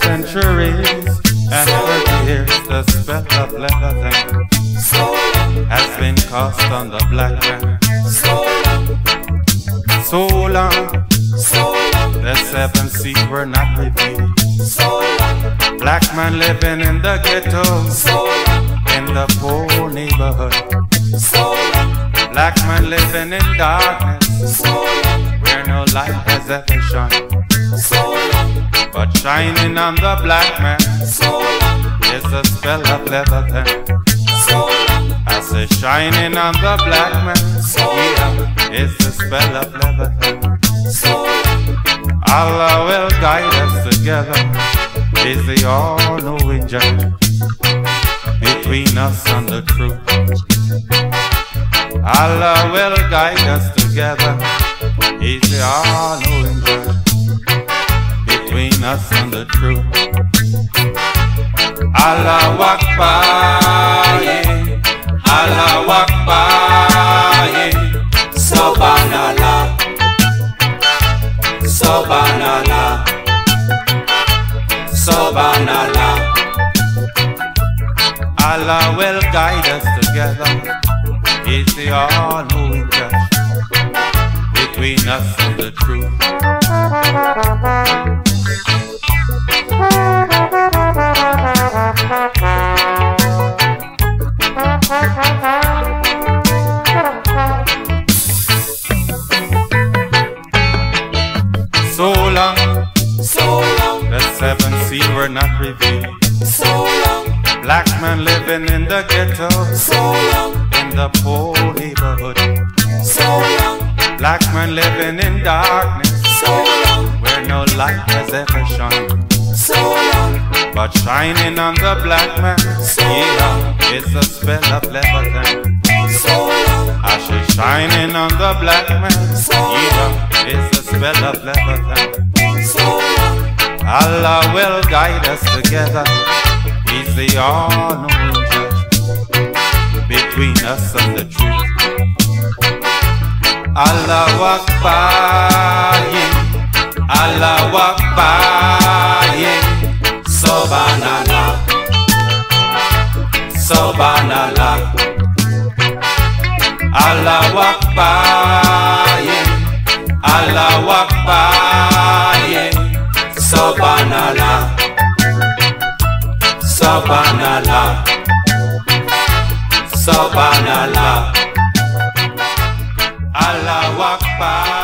centuries and for years the spell of leather So has been cast on the black man. so long, So so the seven seas were not revealed. so Black man living in the ghetto, so in the poor neighborhood. so Black man living in darkness, so where no light has ever shone. But shining on the black man is the spell of leather. long, I say shining on the black man, is the spell of leather. long, Allah will guide us together. Is the all-knowing judge between us and the truth. Allah will guide us together. He's the judge between us and the truth. Allah Akbar, yeah. Allah Akbar, yeah. Subhanallah, Subhanallah, Subhanallah, Allah will guide us together. It's the all-knowing between us and the truth. Long, so long, the seven seas were not revealed. so long, Black man living in the ghetto, so long, in the poor neighborhood. so long, Black man living in darkness, so long, where no light has ever shone. so long, But shining on the black man, So yeah, it's a spell of leviathan. so long, I say shining on the black man, So yeah, it's a spell of leviathan. Allah will guide us together. He's the all-knowing ah, judge between us and the truth. Allah Akbar, yeah. Allah Akbar, yeah. Subhanallah, Subhanallah, Allah Akbar, yeah. Allah. Subhanallah, Subhanallah, Subhanallah, Allah Akbar, yeah. Allah Akbar.